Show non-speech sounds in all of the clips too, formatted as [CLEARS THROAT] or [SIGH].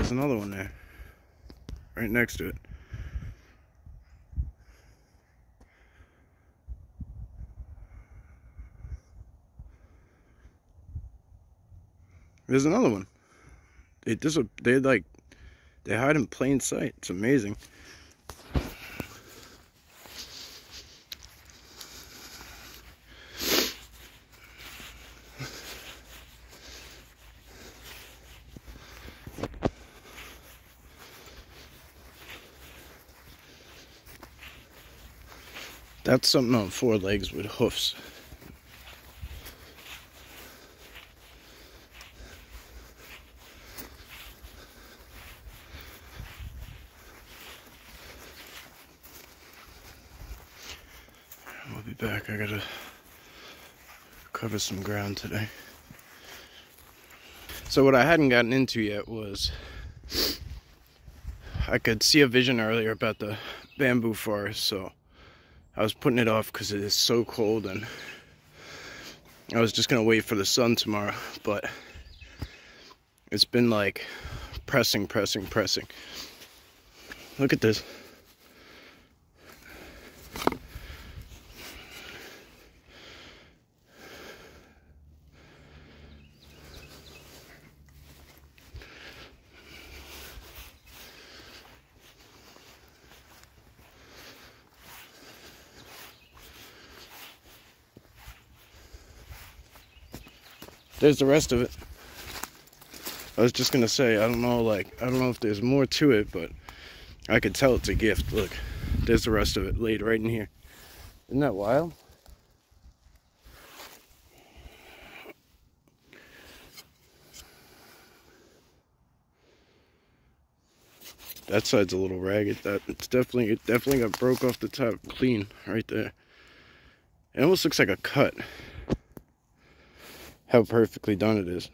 there's another one there. Right next to it. There's another one. They dis they like they hide in plain sight. It's amazing. That's something on four legs with hoofs. We'll be back. I gotta cover some ground today. So what I hadn't gotten into yet was I could see a vision earlier about the bamboo forest, so I was putting it off because it is so cold and I was just gonna wait for the sun tomorrow, but it's been like pressing, pressing, pressing. Look at this. There's the rest of it. I was just gonna say, I don't know, like, I don't know if there's more to it, but I could tell it's a gift. Look, there's the rest of it laid right in here. Isn't that wild? That side's a little ragged. That it's definitely it definitely got broke off the top clean right there. It almost looks like a cut how perfectly done it is.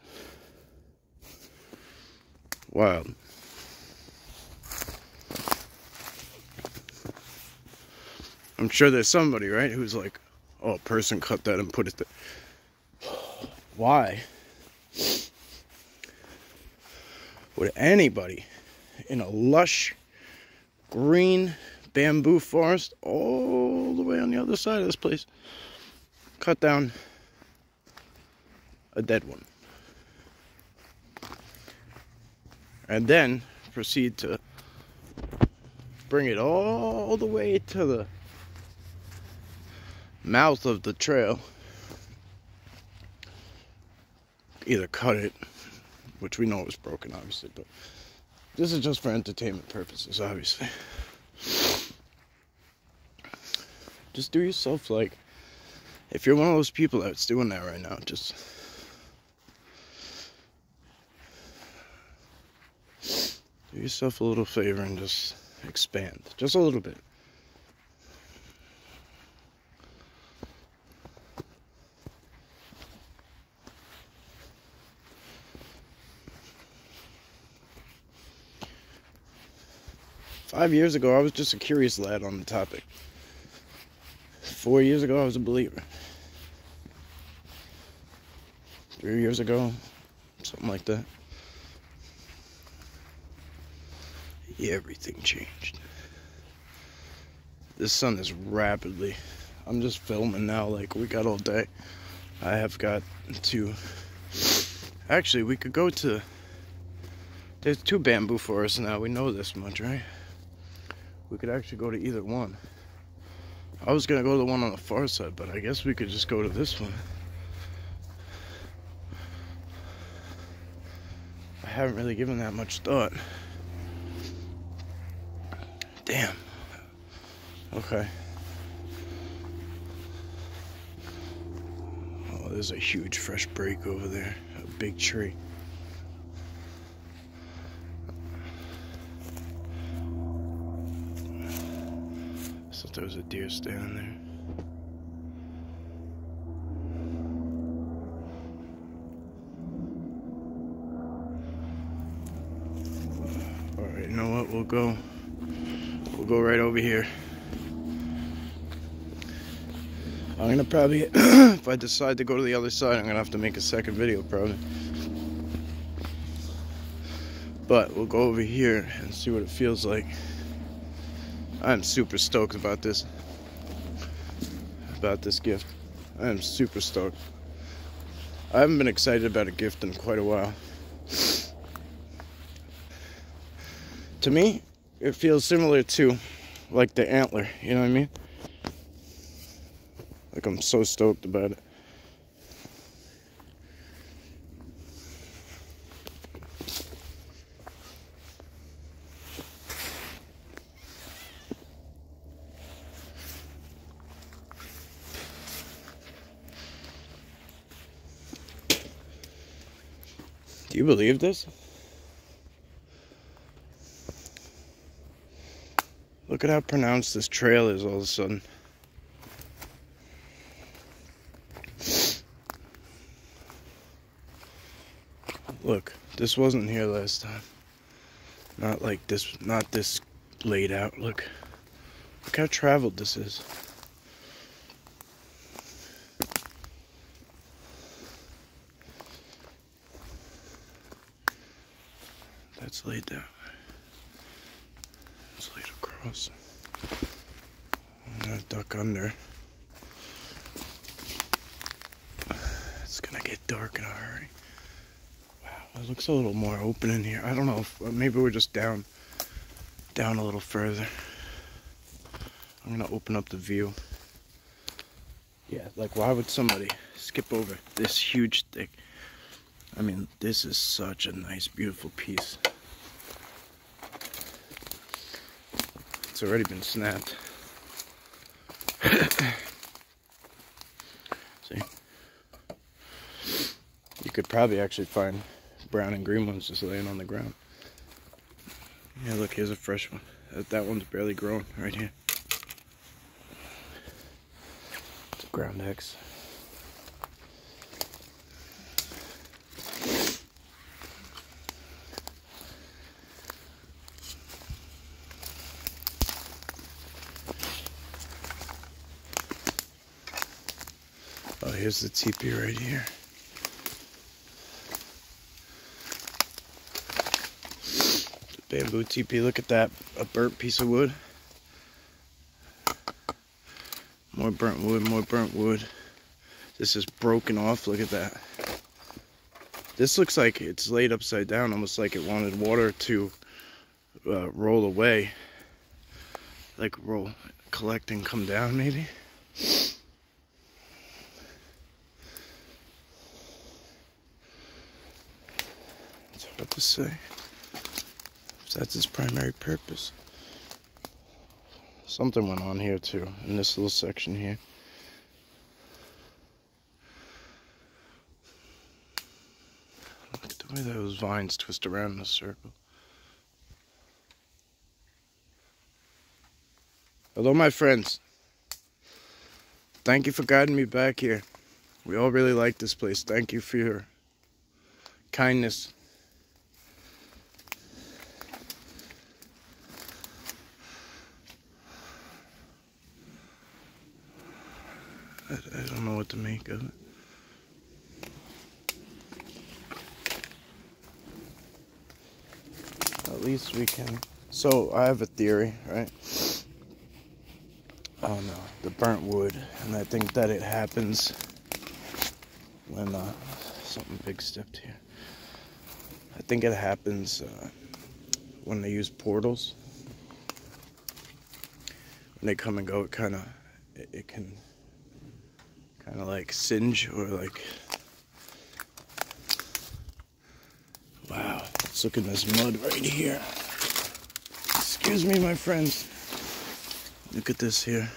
Wild. I'm sure there's somebody, right, who's like, oh, a person cut that and put it there. Why would anybody in a lush green bamboo forest all the way on the other side of this place cut down a dead one. And then proceed to bring it all the way to the mouth of the trail. Either cut it, which we know was broken, obviously, but this is just for entertainment purposes, obviously. Just do yourself like, if you're one of those people that's doing that right now, just do yourself a little favor and just expand just a little bit. Five years ago, I was just a curious lad on the topic. Four years ago, I was a believer. Three years ago, something like that. Everything changed. The sun is rapidly. I'm just filming now, like we got all day. I have got to. Actually, we could go to. There's two bamboo forests now. We know this much, right? We could actually go to either one. I was gonna go to the one on the far side, but I guess we could just go to this one. I haven't really given that much thought. Damn. Okay. Oh, there's a huge fresh break over there. A big tree. Thought there was a deer standing there. Alright, you know what? We'll go go right over here. I'm gonna probably, [CLEARS THROAT] if I decide to go to the other side, I'm gonna have to make a second video probably. But we'll go over here and see what it feels like. I'm super stoked about this. About this gift. I am super stoked. I haven't been excited about a gift in quite a while. To me, it feels similar to like the antler, you know what I mean? Like I'm so stoked about it. Do you believe this? Look at how pronounced this trail is all of a sudden. Look, this wasn't here last time. Not like this, not this laid out. Look, look how traveled this is. That's laid down. It's across. I'm duck under. It's gonna get dark in a hurry. Wow, it looks a little more open in here. I don't know if uh, maybe we're just down, down a little further. I'm gonna open up the view. Yeah, like why would somebody skip over this huge thing? I mean, this is such a nice, beautiful piece. It's already been snapped. [COUGHS] See? You could probably actually find brown and green ones just laying on the ground. Yeah, look, here's a fresh one. That, that one's barely grown right here. It's ground X. here's the teepee right here. Bamboo teepee, look at that. A burnt piece of wood. More burnt wood, more burnt wood. This is broken off, look at that. This looks like it's laid upside down, almost like it wanted water to uh, roll away. Like roll, collect and come down maybe. It's hard to say. If that's its primary purpose. Something went on here too, in this little section here. Look at the way those vines twist around in a circle. Hello, my friends. Thank you for guiding me back here. We all really like this place. Thank you for your kindness. I, I don't know what to make of it. At least we can. So I have a theory, right? Oh no, the burnt wood, and I think that it happens when uh, something big stepped here. I think it happens uh, when they use portals. When they come and go, it kind of it, it can kind of like singe or like. Wow, let's look at this mud right here. Excuse me, my friends. Look at this here.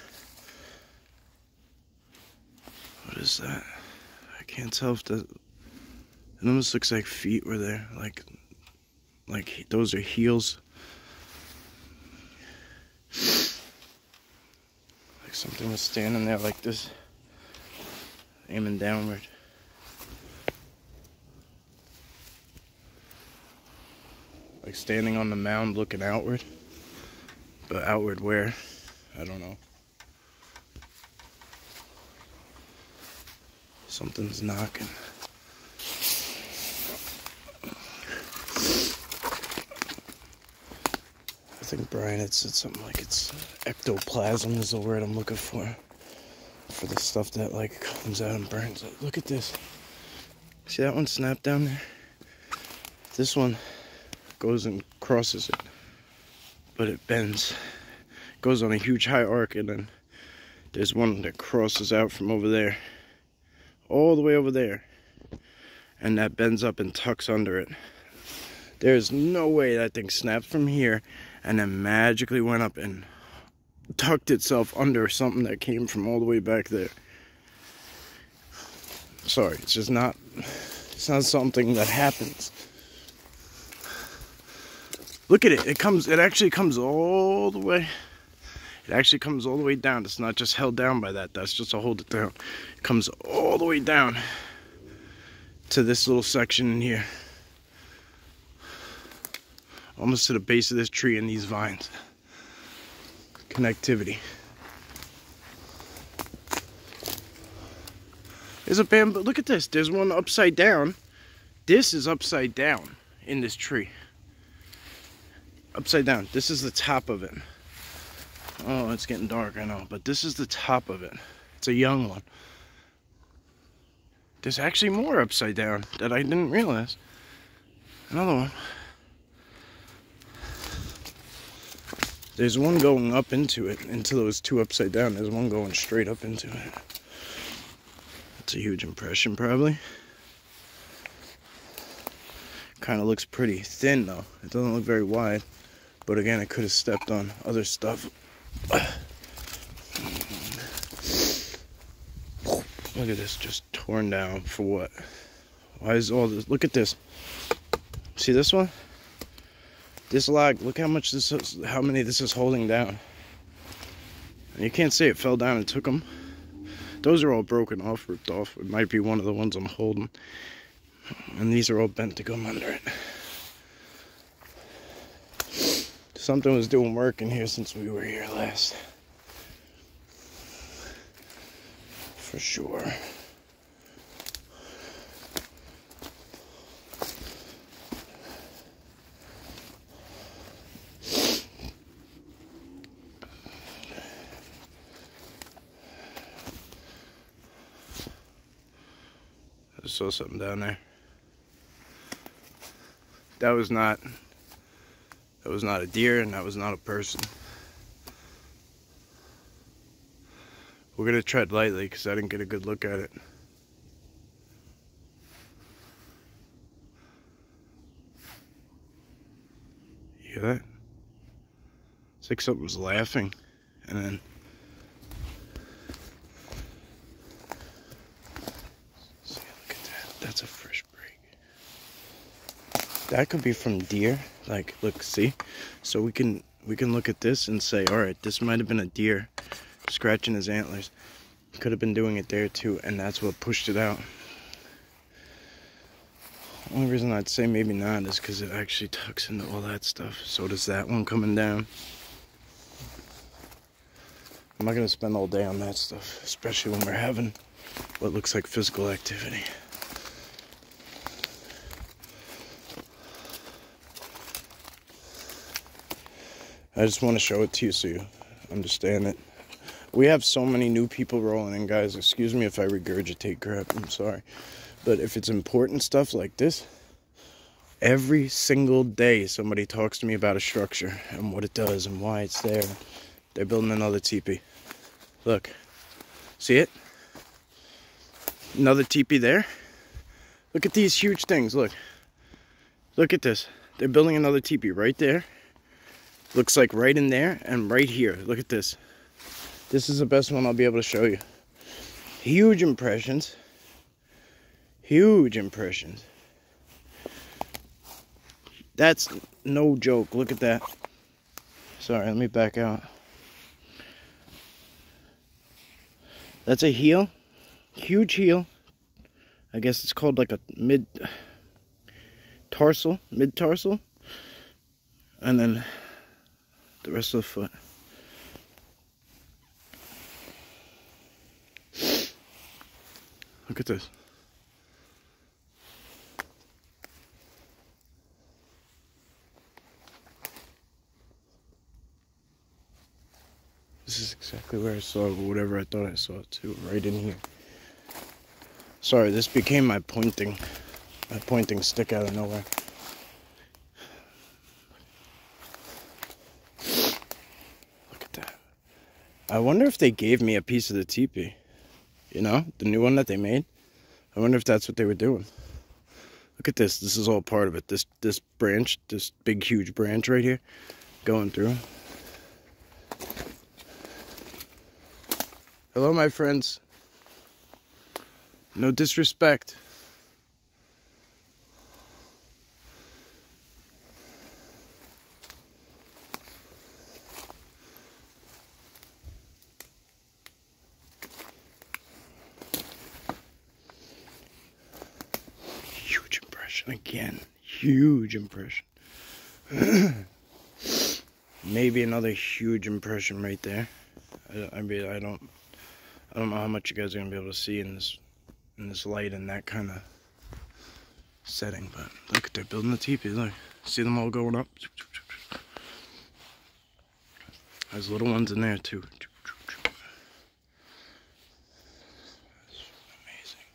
What is that? I can't tell if that. It almost looks like feet were there, like, like those are heels. Like something was standing there like this, aiming downward. Like standing on the mound looking outward. But outward where, I don't know. Something's knocking. I think Brian had said something like it's ectoplasm is the word I'm looking for. For the stuff that like comes out and burns. Look at this. See that one snap down there? This one goes and crosses it. But it bends. Goes on a huge high arc and then there's one that crosses out from over there. All the way over there. And that bends up and tucks under it. There's no way that thing snapped from here and then magically went up and tucked itself under something that came from all the way back there. Sorry, it's just not it's not something that happens. Look at it. It comes it actually comes all the way it actually comes all the way down. It's not just held down by that. That's just to hold it down. It comes all the way down to this little section in here almost to the base of this tree and these vines. Connectivity. There's a bamboo. Look at this. There's one upside down. This is upside down in this tree. Upside down. This is the top of it. Oh, it's getting dark, I know. But this is the top of it. It's a young one. There's actually more upside down that I didn't realize. Another one. There's one going up into it, into those two upside down. There's one going straight up into it. That's a huge impression, probably. Kind of looks pretty thin, though. It doesn't look very wide. But again, I could have stepped on other stuff. Look at this, just torn down for what? Why is all this? Look at this. See this one? This log, look how much this is, how many this is holding down. And you can't say it fell down and took them. Those are all broken off, ripped off. It might be one of the ones I'm holding. And these are all bent to come under it. Something was doing work in here since we were here last. For sure. I saw something down there. That was not that was not a deer and that was not a person. We're gonna tread lightly because I didn't get a good look at it. You hear that? It's like something's laughing and then That's a fresh break. That could be from deer. Like, look, see? So we can we can look at this and say, all right, this might have been a deer scratching his antlers. Could have been doing it there too, and that's what pushed it out. Only reason I'd say maybe not is because it actually tucks into all that stuff. So does that one coming down. I'm not to spend all day on that stuff, especially when we're having what looks like physical activity. I just want to show it to you so you understand it. We have so many new people rolling in, guys. Excuse me if I regurgitate crap. I'm sorry. But if it's important stuff like this, every single day somebody talks to me about a structure and what it does and why it's there. They're building another teepee. Look. See it? Another teepee there. Look at these huge things. Look. Look at this. They're building another teepee right there. Looks like right in there and right here. Look at this. This is the best one I'll be able to show you. Huge impressions. Huge impressions. That's no joke. Look at that. Sorry, let me back out. That's a heel. Huge heel. I guess it's called like a mid tarsal, mid tarsal. And then the rest of the foot. [SIGHS] Look at this. This is exactly where I saw whatever I thought I saw too, right in here. Sorry, this became my pointing, my pointing stick out of nowhere. I wonder if they gave me a piece of the teepee. You know, the new one that they made. I wonder if that's what they were doing. Look at this. This is all part of it. This this branch, this big huge branch right here, going through. Hello, my friends. No disrespect. Huge impression again. Huge impression. [CLEARS THROAT] Maybe another huge impression right there. I, I mean, I don't, I don't know how much you guys are gonna be able to see in this, in this light and that kind of setting. But look, they're building the teepee. Look, see them all going up. There's little ones in there too. Amazing.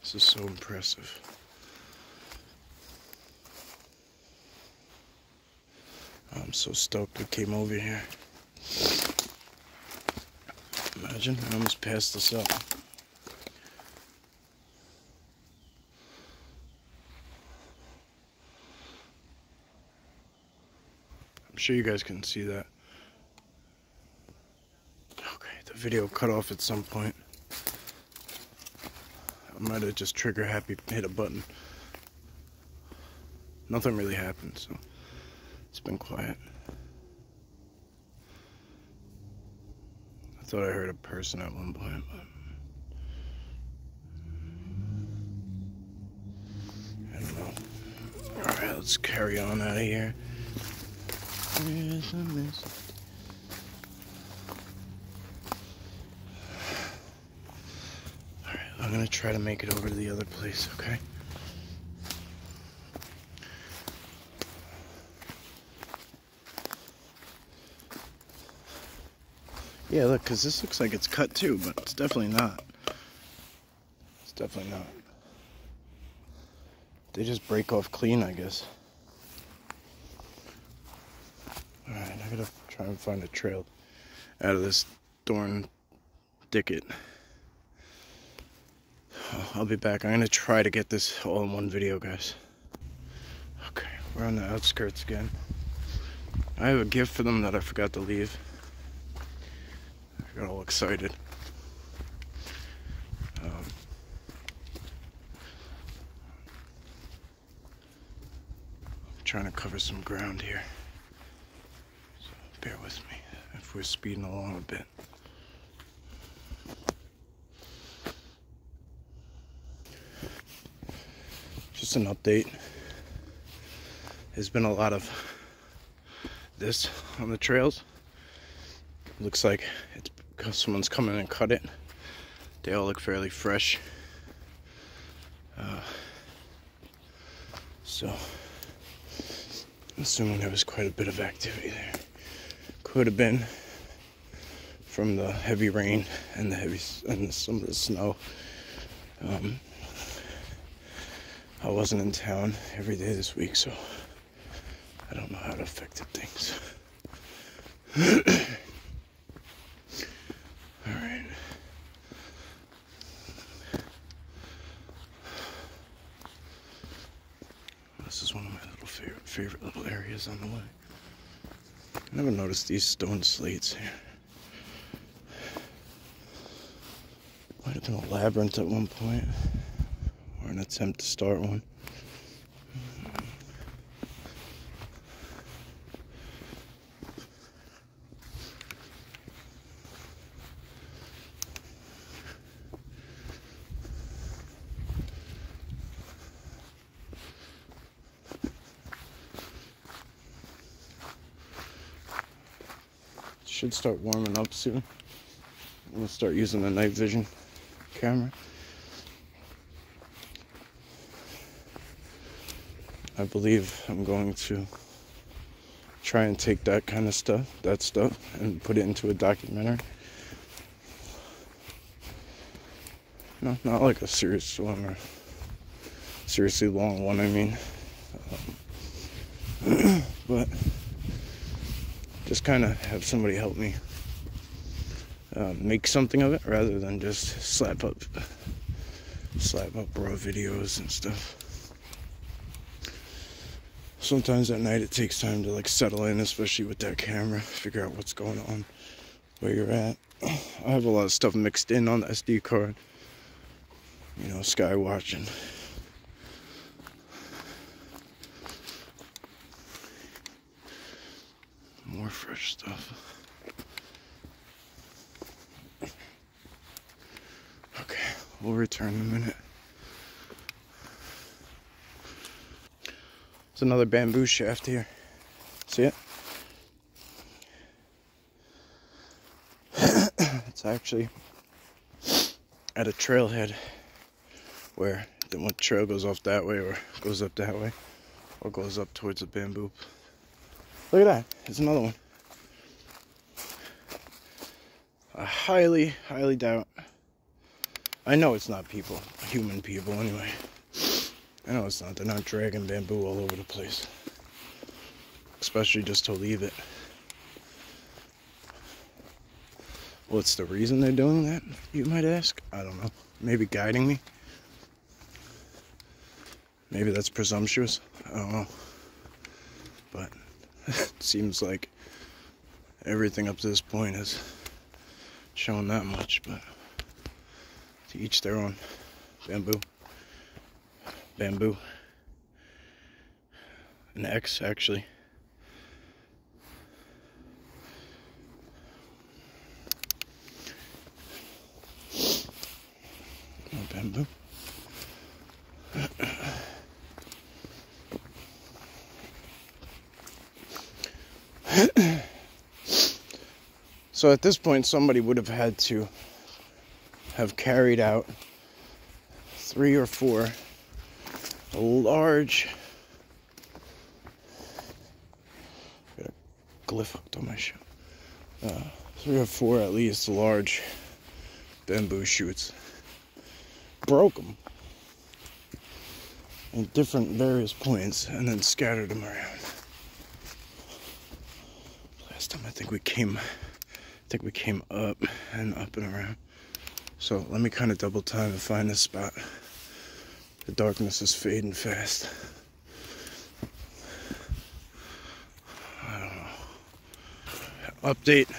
This is so impressive. I'm so stoked we came over here. Imagine, I almost passed this up. I'm sure you guys can see that. Okay, the video cut off at some point. I might have just trigger happy hit a button. Nothing really happened, so it's been quiet. I thought I heard a person at one point, but I don't know. Alright, let's carry on out of here. Alright, I'm gonna try to make it over to the other place, okay? Yeah, look, because this looks like it's cut too, but it's definitely not. It's definitely not. They just break off clean, I guess. Alright, I gotta try and find a trail out of this thorn thicket. I'll be back. I'm gonna try to get this all in one video, guys. Okay, we're on the outskirts again. I have a gift for them that I forgot to leave got all excited. Um, trying to cover some ground here. So bear with me if we're speeding along a bit. Just an update. There's been a lot of this on the trails. Looks like it's because someone's come in and cut it. They all look fairly fresh. Uh, so, assuming there was quite a bit of activity there. Could have been from the heavy rain and the heavy and some of the snow. Um, I wasn't in town every day this week, so I don't know how it affected things. [CLEARS THROAT] favorite little areas on the way. These stone slates here. Might have been a labyrinth at one point, or an attempt to start one. should start warming up soon. We'll start using the night vision camera. I believe I'm going to try and take that kind of stuff, that stuff, and put it into a documentary. No, not like a serious one or seriously long one, I mean. Um, [CLEARS THROAT] but just kind of have somebody help me uh, make something of it rather than just slap up slap up raw videos and stuff sometimes at night it takes time to like settle in, especially with that camera, figure out what's going on, where you're at. I have a lot of stuff mixed in on the SD card. You know, sky watching. Fresh stuff. Okay, we'll return in a minute. There's another bamboo shaft here. See it? [COUGHS] it's actually at a trailhead where the trail goes off that way or goes up that way or goes up towards the bamboo. Look at that. There's another one. I highly, highly doubt. I know it's not people, human people anyway. I know it's not. They're not dragging bamboo all over the place. Especially just to leave it. What's the reason they're doing that, you might ask? I don't know. Maybe guiding me? Maybe that's presumptuous. I don't know. But [LAUGHS] it seems like everything up to this point has shown that much, but to each their own. Bamboo bamboo. An X actually. bamboo. [CLEARS THROAT] so at this point somebody would have had to have carried out three or four large got a glyph hooked on my shoe. Uh, three or four at least large bamboo shoots. Broke them in different various points and then scattered them around. Last time I think we came, think we came up and up and around. So let me kind of double time and find this spot. The darkness is fading fast. I don't know. Update.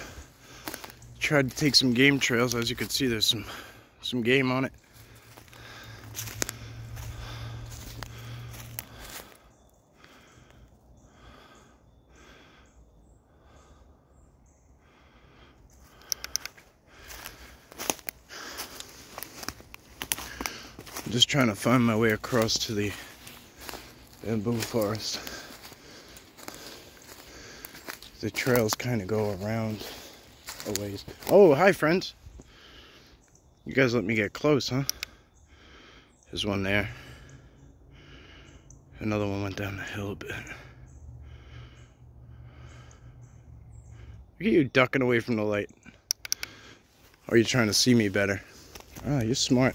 Tried to take some game trails. As you can see, there's some some game on it. Just trying to find my way across to the bamboo forest. The trails kind of go around a ways. Oh, hi friends. You guys let me get close, huh? There's one there. Another one went down the hill a bit. Look at you ducking away from the light. Or are you trying to see me better? Ah, you're smart.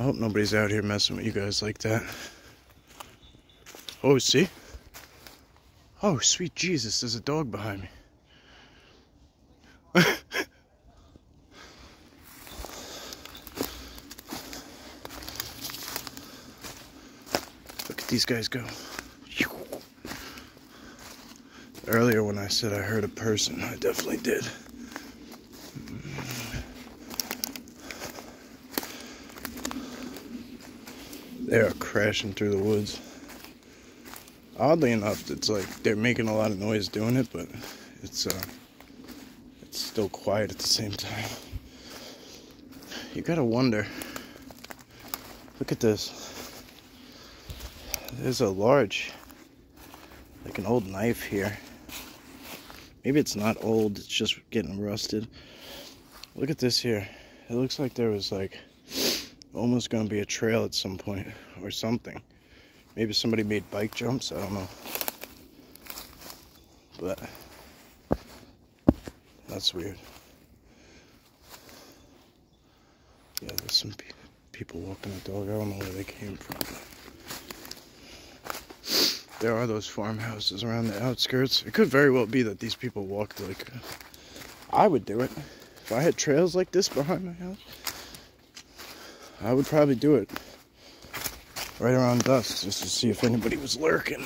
I hope nobody's out here messing with you guys like that. Oh, see? Oh, sweet Jesus, there's a dog behind me. Look at these guys go. Earlier when I said I heard a person, I definitely did. They are crashing through the woods. Oddly enough, it's like they're making a lot of noise doing it, but it's uh, it's still quiet at the same time. You gotta wonder. Look at this. There's a large, like an old knife here. Maybe it's not old, it's just getting rusted. Look at this here. It looks like there was like almost going to be a trail at some point [LAUGHS] or something. Maybe somebody made bike jumps. I don't know. but that's weird. Yeah, there's some pe people walking the dog. I don't know where they came from. There are those farmhouses around the outskirts. It could very well be that these people walked like I would do it. If I had trails like this behind my house, I would probably do it right around dusk just to see if anybody was lurking.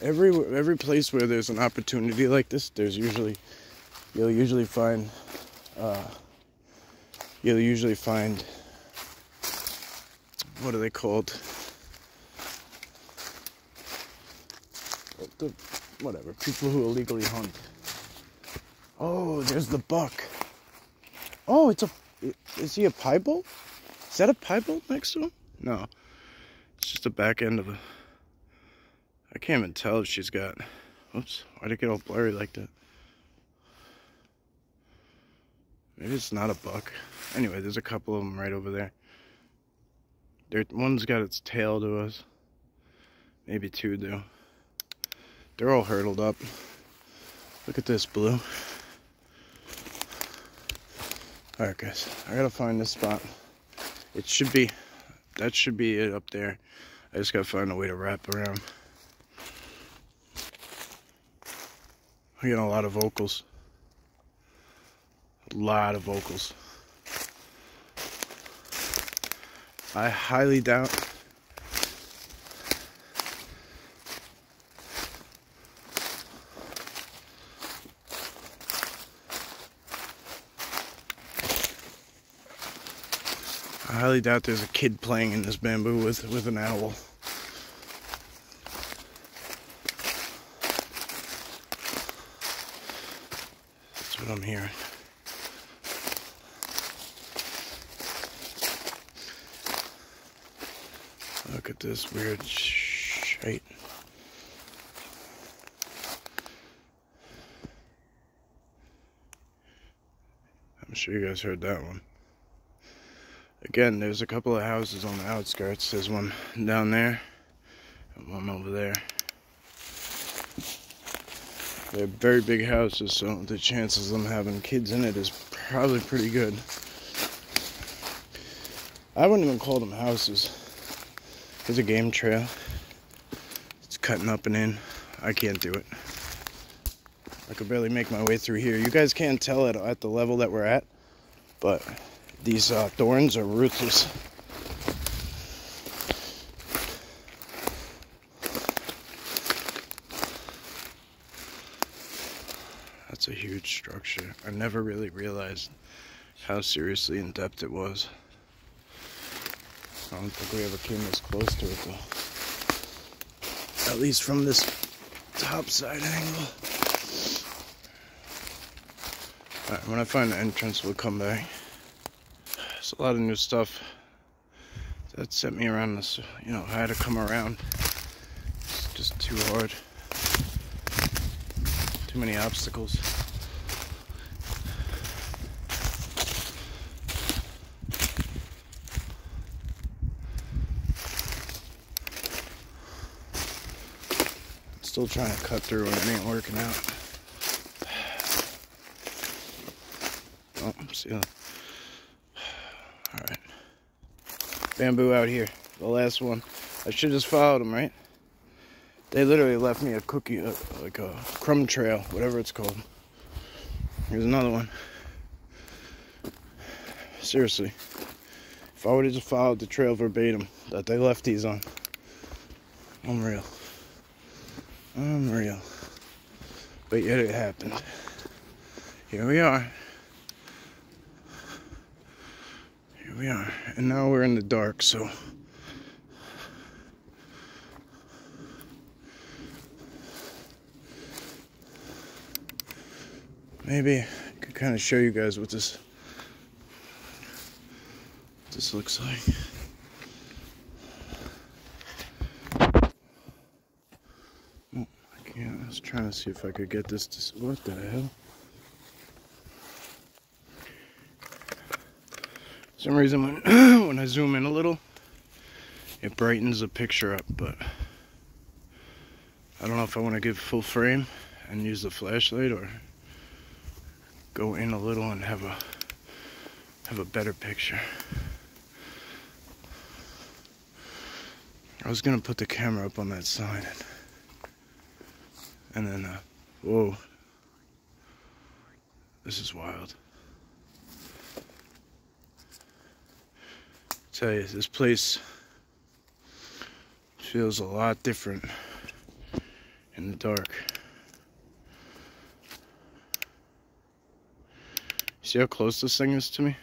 Every every place where there's an opportunity like this, there's usually you'll usually find uh, you'll usually find what are they called? Whatever people who illegally hunt. Oh, there's the buck. Oh, it's a is he a piebald? Is that a piebald next to him? No. It's just the back end of a... I can't even tell if she's got... Oops, why'd it get all blurry like that? Maybe it's not a buck. Anyway, there's a couple of them right over there. There, one's got its tail to us. Maybe two do. They're all hurdled up. Look at this blue. Alright guys, I gotta find this spot. It should be, that should be it up there. I just gotta find a way to wrap around. I'm getting a lot of vocals. A lot of vocals. I highly doubt highly doubt there's a kid playing in this bamboo with, with an owl. That's what I'm hearing. Look at this weird shite. I'm sure you guys heard that one. Again, there's a couple of houses on the outskirts. There's one down there and one over there. They're very big houses, so the chances of them having kids in it is probably pretty good. I wouldn't even call them houses. There's a game trail. It's cutting up and in. I can't do it. I could barely make my way through here. You guys can't tell it at the level that we're at, but these uh, thorns are ruthless. That's a huge structure. I never really realized how seriously in depth it was. I don't think we ever came this close to it though. At least from this top side angle. When I find the entrance, we'll come back. A lot of new stuff that sent me around this, you know, I had to come around. It's just too hard. Too many obstacles. Still trying to cut through and it ain't working out. Oh, see? Alright. Bamboo out here. The last one. I should just followed them, right? They literally left me a cookie, uh, like a crumb trail, whatever it's called. Here's another one. Seriously. If I would have just followed the trail verbatim that they left these on. Unreal. Unreal. But yet it happened. Here we are. We are. And now we're in the dark, so. Maybe I could kind of show you guys what this what this looks like. Oh, I can't. I was trying to see if I could get this to. What the hell? Some reason when [CLEARS THROAT] when I zoom in a little, it brightens the picture up, but I don't know if I want to give full frame and use the flashlight or go in a little and have a have a better picture. I was gonna put the camera up on that sign and, and then uh, whoa this is wild tell you this place feels a lot different in the dark. See how close this thing is to me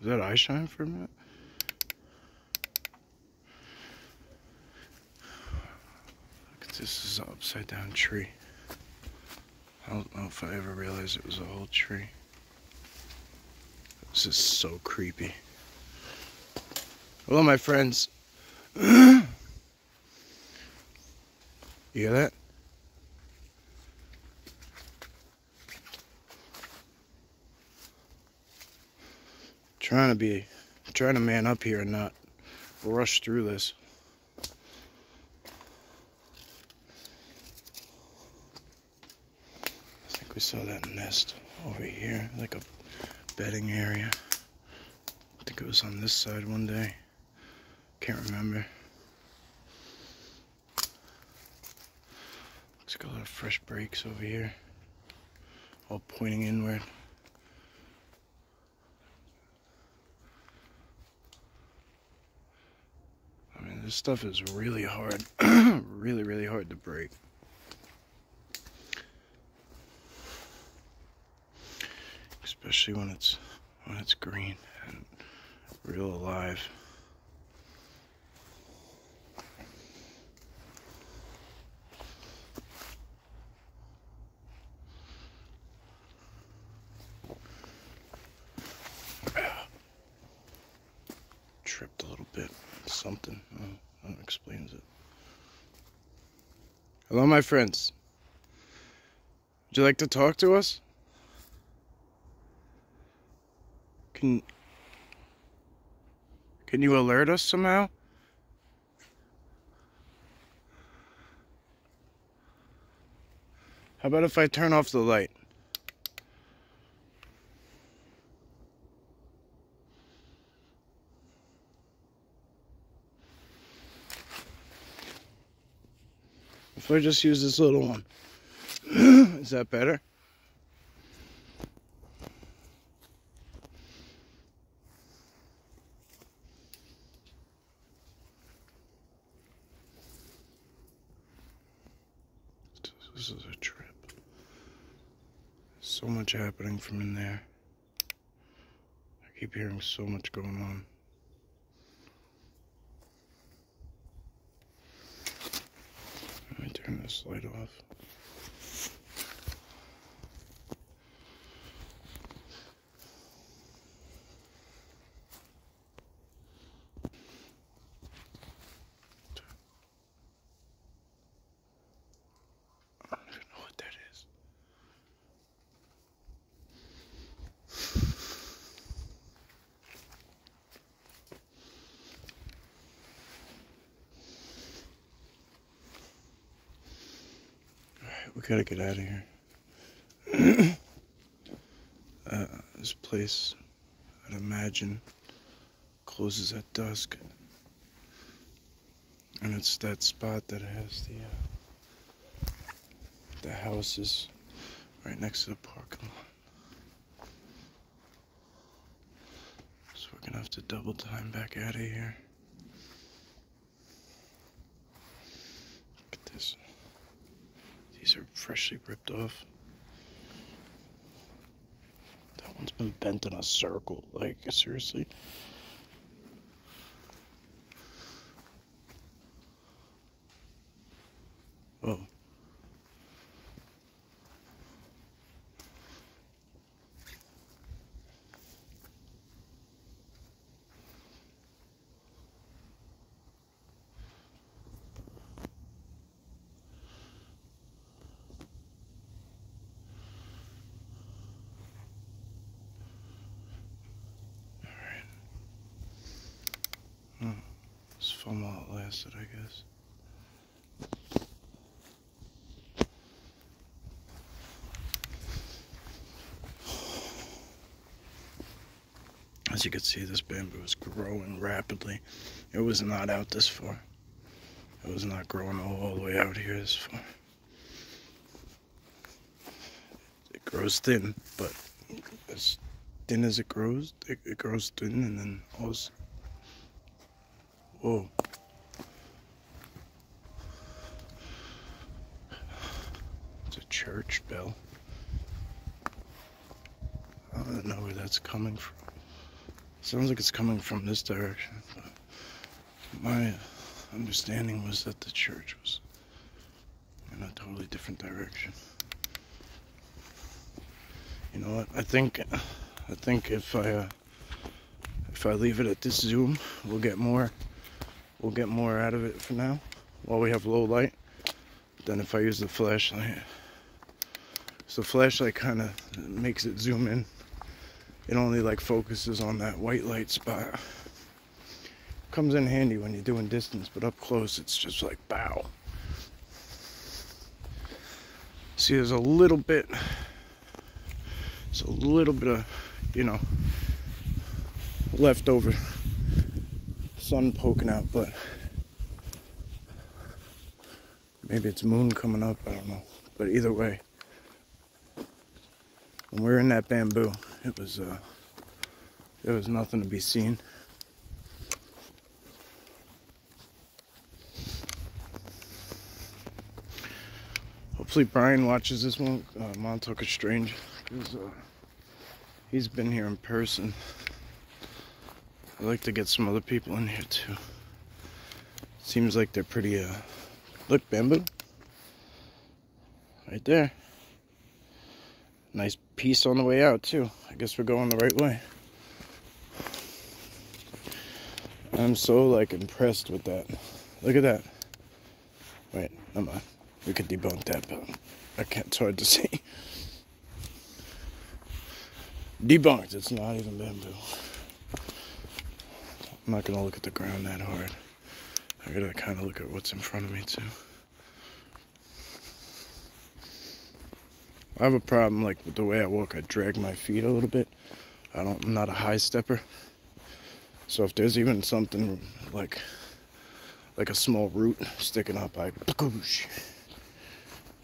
Is that eye shine for a minute? Look this is an upside down tree. I don't know if I ever realized it was a whole tree. This is so creepy. Hello, my friends. [CLEARS THROAT] you hear that? Trying to be, trying to man up here and not rush through this. I think we saw that nest over here, like a bedding area. I think it was on this side one day. Can't remember. Looks like a lot of fresh breaks over here. All pointing inward. This stuff is really hard. [CLEARS THROAT] really, really hard to break. Especially when it's when it's green and real alive. Tripped a little bit. Something. That explains it. Hello, my friends. Would you like to talk to us? Can Can you alert us somehow? How about if I turn off the light? I just use this little one, [CLEARS THROAT] is that better? This is a trip. So much happening from in there. I keep hearing so much going on. Turn this light off. we gotta get out of here. [CLEARS THROAT] uh, this place, I'd imagine, closes at dusk. And it's that spot that has the uh, the houses right next to the parking lot. So we're gonna have to double time back out of here. These are freshly ripped off. That one's been bent in a circle. Like, seriously? Whoa. Film while it lasted, I guess. As you can see, this bamboo is growing rapidly. It was not out this far. It was not growing all the way out here this far. It grows thin, but as thin as it grows, it, it grows thin and then all Whoa. It's a church bell. I don't know where that's coming from. Sounds like it's coming from this direction. my understanding was that the church was in a totally different direction. You know what? I think I think if I uh, if I leave it at this zoom, we'll get more we'll get more out of it for now while we have low light than if I use the flashlight. So flashlight kind of makes it zoom in. It only like focuses on that white light spot. Comes in handy when you're doing distance, but up close it's just like bow. See, there's a little bit, it's a little bit of, you know, leftover sun poking out, but maybe it's moon coming up, I don't know. But either way, when we were in that bamboo, it was uh, there was nothing to be seen. Hopefully Brian watches this one, uh, Montauk is Strange, uh, he's been here in person. I'd like to get some other people in here too. Seems like they're pretty, uh, look, bamboo. Right there. Nice piece on the way out too. I guess we're going the right way. I'm so like impressed with that. Look at that. Wait, come on. We could debunk that, but I can't, it's hard to see. Debunked, it's not even bamboo. I'm not gonna look at the ground that hard. I gotta kind of look at what's in front of me too. I have a problem like with the way I walk. I drag my feet a little bit. I don't. I'm not a high stepper. So if there's even something like like a small root sticking up, I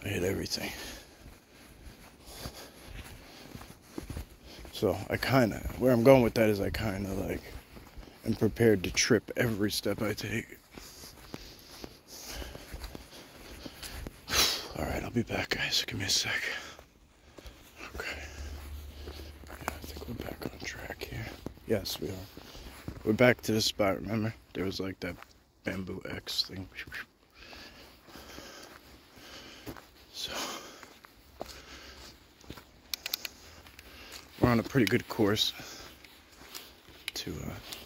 I hit everything. So I kind of where I'm going with that is I kind of like am prepared to trip every step I take. [SIGHS] All right, I'll be back, guys. Give me a sec. Okay. Yeah, I think we're back on track here. Yes, we are. We're back to the spot, remember? There was like that bamboo X thing. So, we're on a pretty good course to uh,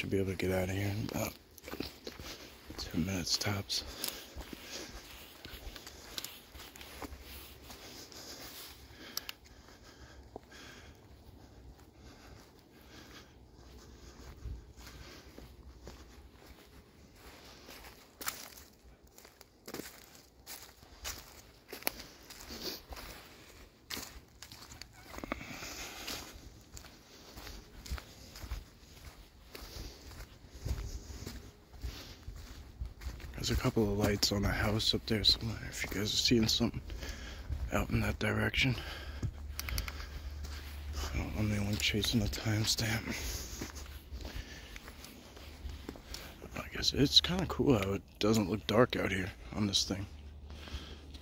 Should be able to get out of here in about two minutes tops. There's a couple of lights on a house up there somewhere if you guys are seeing something out in that direction. I don't want anyone chasing a timestamp. I guess it's kind of cool how it doesn't look dark out here on this thing.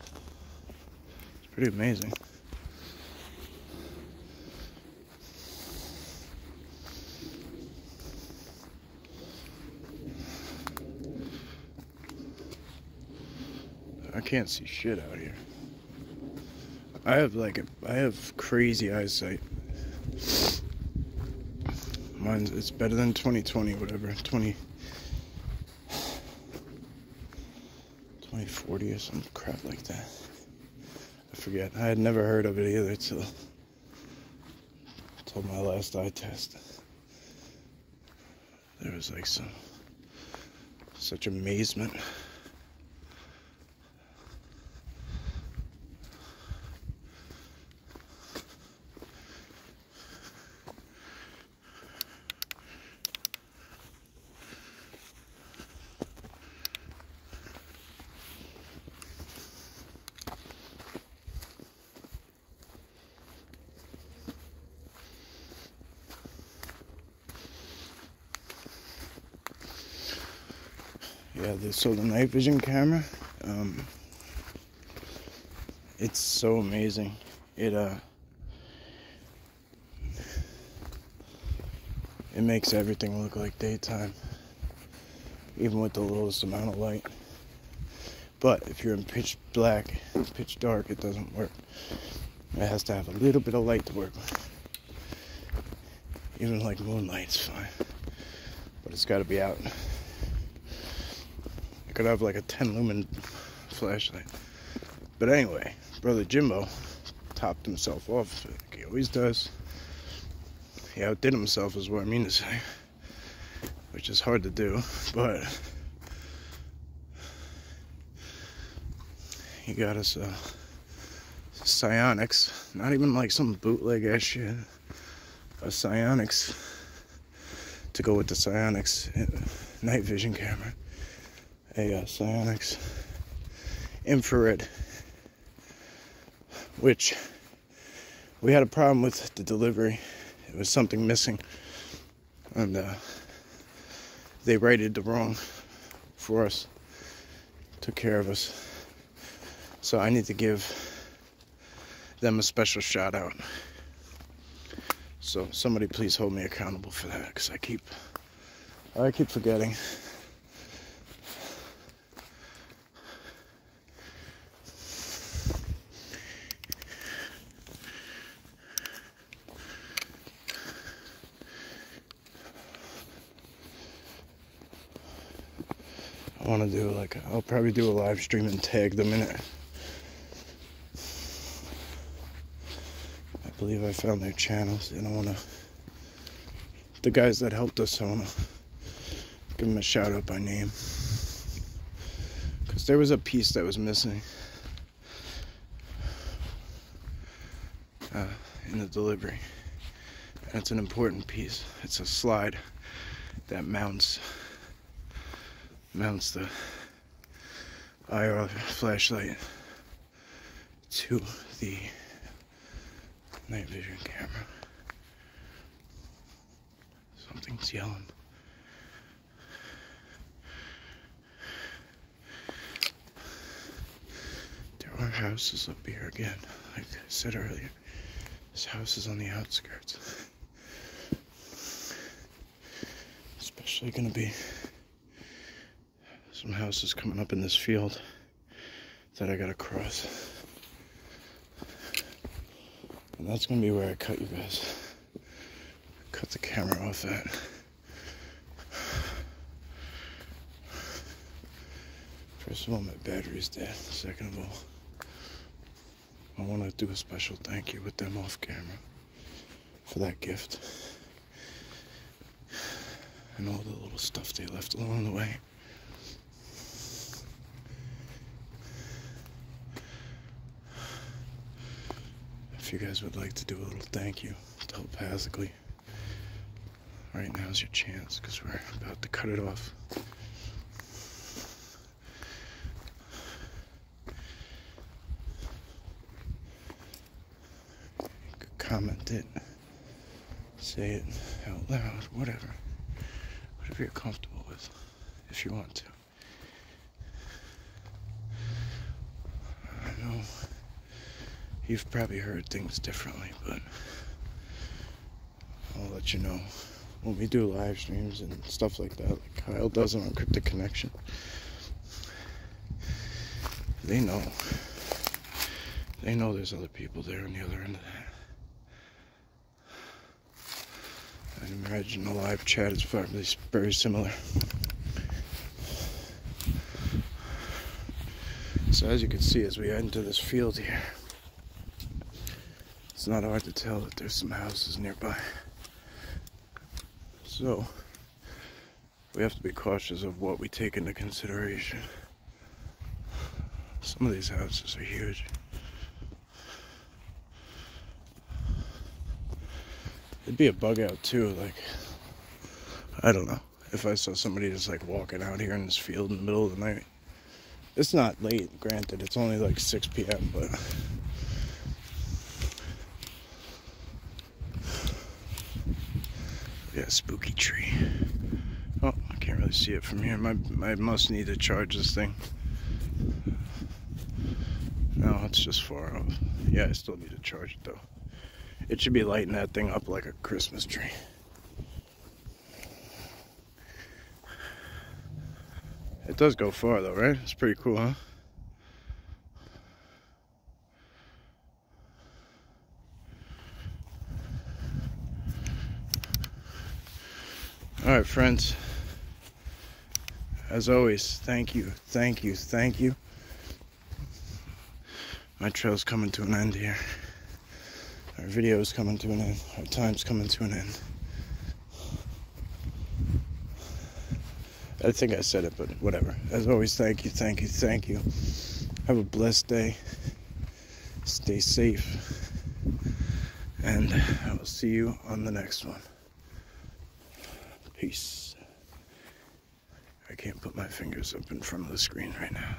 It's pretty amazing. I can't see shit out here. I have like a, I have crazy eyesight. Mine's it's better than 2020, whatever. 20 2040 or some crap like that. I forget. I had never heard of it either till till my last eye test. There was like some such amazement. yeah the, so the night vision camera. Um, it's so amazing. It uh it makes everything look like daytime even with the littlest amount of light. But if you're in pitch black pitch dark it doesn't work. It has to have a little bit of light to work. With even like moonlight's fine but it's got to be out could have like a 10 lumen flashlight. But anyway, brother Jimbo topped himself off like he always does. He outdid himself is what I mean to say. Which is hard to do, but he got us a SiOnyx, not even like some bootleg ass shit. A SiOnyx to go with the SiOnyx uh, night vision camera a uh, SiOnyx infrared, which we had a problem with the delivery. It was something missing, and uh, they righted the wrong for us, took care of us. So I need to give them a special shout out. So somebody please hold me accountable for that, because I keep I keep forgetting. Want to do like I'll probably do a live stream and tag them in it. I believe I found their channels and I want to the guys that helped us I want to give them a shout out by name. Because there was a piece that was missing uh, in the delivery. It's an important piece. It's a slide that mounts mounts the IR flashlight to the night vision camera. Something's yelling. There are houses up here again, like I said earlier. This house is on the outskirts. Especially gonna be some houses coming up in this field that I gotta cross. And that's gonna be where I cut you guys. Cut the camera off at. First of all, my battery's dead. Second of all, I want to do a special thank you with them off camera for that gift and all the little stuff they left along the way. If you guys would like to do a little thank you telepathically, right now's your chance because we're about to cut it off. comment it, say it out loud, whatever. Whatever you're comfortable with, if you want to. I know You've probably heard things differently, but I'll let you know when we do live streams and stuff like that, like Kyle does on Cryptic Connection. They know. They know there's other people there on the other end of that. I imagine the live chat is probably very similar. So as you can see as we enter this field here, not hard to tell that there's some houses nearby. So we have to be cautious of what we take into consideration. Some of these houses are huge. It'd be a bug out too, like I don't know. If I saw somebody just like walking out here in this field in the middle of the night. It's not late, granted, it's only like 6 p.m., but spooky tree. Oh, I can't really see it from here. My, I must need to charge this thing. No, it's just far off. Yeah, I still need to charge it though. It should be lighting that thing up like a Christmas tree. It does go far though, right? It's pretty cool, huh? All right, friends. As always, thank you, thank you, thank you. My trail's coming to an end here. Our video's coming to an end. Our time's coming to an end. I think I said it, but whatever. As always, thank you, thank you, thank you. Have a blessed day. Stay safe. And I will see you on the next one. Peace. I can't put my fingers up in front of the screen right now.